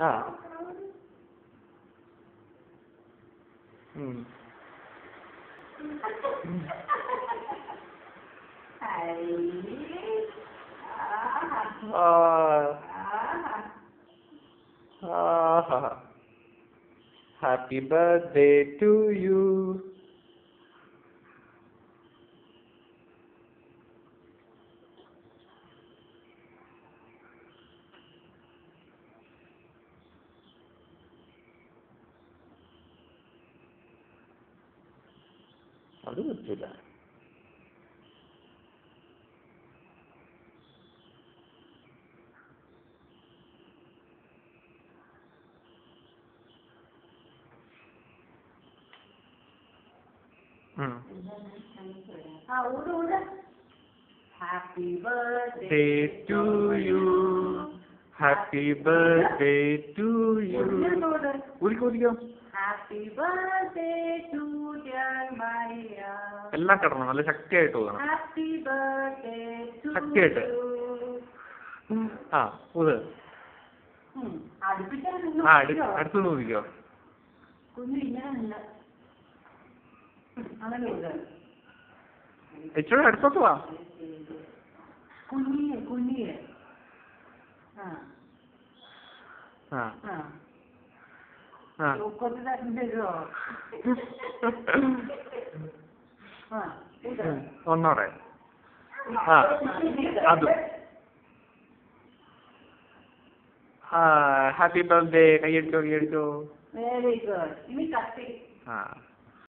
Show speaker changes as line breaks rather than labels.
Ah. Happy birthday to you. understood hmm.
ah, that. Happy birthday to you.
Happy birthday to
you. Happy birthday to
എല്ലാം കിടണം നല്ല ശക്തിയായിട്ട് പോകണം
ശക്തിയായിട്ട്
ആ ഊത്
ആ
അടുത്ത് ഊതിക്കോ
ഇച്ചിരി അടുത്തോട്ട് വാ
ആ
ആ
ആ ഒന്നൂടെ
ആ ಅದು
ಹಾಂ ಹ್ಯಾಪಿ ಬರ್ತ್ಡೇ ಕೈ ಹಿಡ್ಕೋ ಕೈ ಹಿಡ್ಕೋ
ವೆರಿ ಗುಡ್ ನಿಮಗೆ
ಹಾಂ